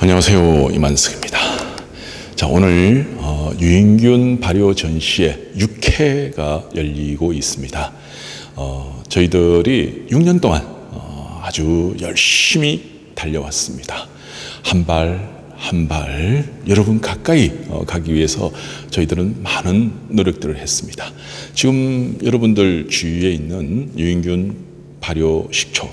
안녕하세요. 이만석입니다. 자, 오늘 어, 유인균 발효 전시회 6회가 열리고 있습니다. 어, 저희들이 6년 동안 어, 아주 열심히 달려왔습니다. 한 발, 한 발, 여러분 가까이 어, 가기 위해서 저희들은 많은 노력들을 했습니다. 지금 여러분들 주위에 있는 유인균 발효 식초,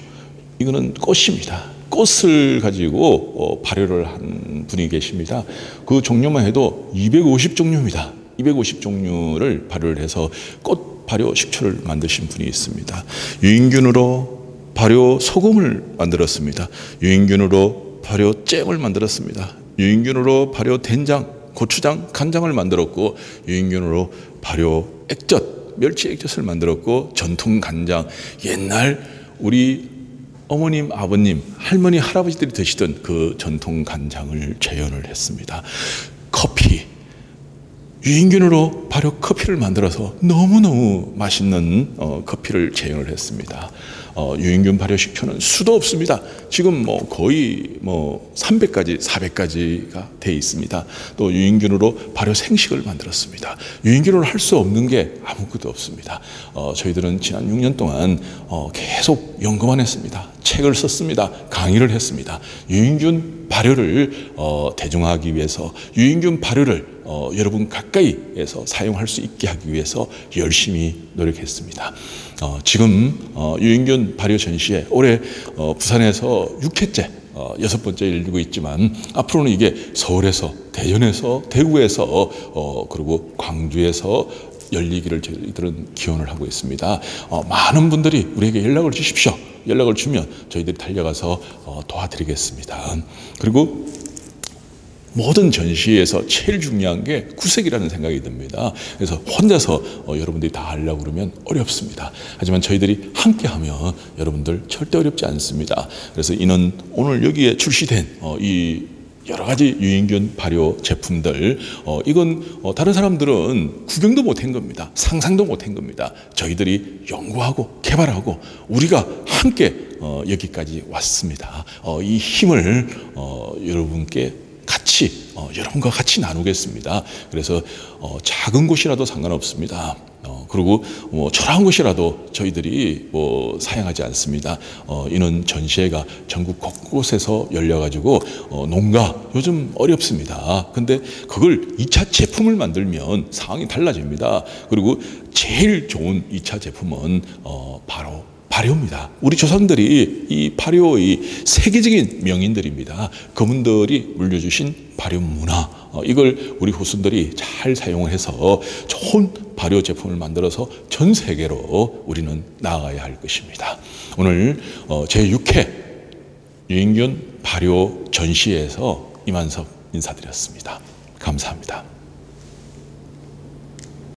이거는 꽃입니다. 꽃을 가지고 어, 발효를 한 분이 계십니다. 그 종류만 해도 250 종류입니다. 250 종류를 발효를 해서 꽃 발효 식초를 만드신 분이 있습니다. 유인균으로 발효 소금을 만들었습니다. 유인균으로 발효 잼을 만들었습니다. 유인균으로 발효 된장, 고추장, 간장을 만들었고 유인균으로 발효 액젓, 멸치 액젓을 만들었고 전통 간장, 옛날 우리 어머님, 아버님, 할머니, 할아버지들이 드시던 그 전통 간장을 재현을 했습니다. 커피, 유인균으로 발효 커피를 만들어서 너무너무 맛있는 어, 커피를 재현을 했습니다. 어, 유인균 발효 식초는 수도 없습니다. 지금 뭐 거의 뭐 300가지, 400가지가 돼 있습니다. 또 유인균으로 발효 생식을 만들었습니다. 유인균으로 할 수 없는 게 아무것도 없습니다. 어, 저희들은 지난 6년 동안 어, 계속 연구만 했습니다. 책을 썼습니다. 강의를 했습니다. 유인균 발효를 어, 대중화하기 위해서 유인균 발효를 어, 여러분 가까이에서 사용 할 수 있게 하기 위해서 열심히 노력했습니다. 어, 지금 어, 유인균 발효 전시회 올해 어, 부산에서 6회째 어, 여섯 번째 열리고 있지만 앞으로는 이게 서울에서 대전에서 대구에서 어, 그리고 광주에서 열리기를 저희들은 기원을 하고 있습니다. 어, 많은 분들이 우리에게 연락을 주십시오. 연락을 주면 저희들이 달려가서 어, 도와드리겠습니다. 그리고 모든 전시에서 제일 중요한 게 구색이라는 생각이 듭니다. 그래서 혼자서 어, 여러분들이 다 하려고 그러면 어렵습니다. 하지만 저희들이 함께 하면 여러분들 절대 어렵지 않습니다. 그래서 이는 오늘 여기에 출시된 어, 이 여러 가지 유인균 발효 제품들 어, 이건 어, 다른 사람들은 구경도 못한 겁니다. 상상도 못한 겁니다. 저희들이 연구하고 개발하고 우리가 함께 어, 여기까지 왔습니다. 어, 이 힘을 어, 여러분께 같이 어, 여러분과 같이 나누겠습니다. 그래서 어, 작은 곳이라도 상관없습니다. 어, 그리고 뭐 초라한 곳이라도 저희들이 뭐 사양하지 않습니다. 어, 이는 전시회가 전국 곳곳에서 열려가지고 어, 농가 요즘 어렵습니다. 근데 그걸 2차 제품을 만들면 상황이 달라집니다. 그리고 제일 좋은 2차 제품은 어, 바로 발효입니다. 우리 조상들이 이 발효의 세계적인 명인들입니다. 그분들이 물려주신 발효 문화, 어, 이걸 우리 후손들이 잘 사용해서 좋은 발효 제품을 만들어서 전 세계로 우리는 나아가야 할 것입니다. 오늘 어, 제6회 유인균 발효 전시에서 이만석 인사드렸습니다. 감사합니다.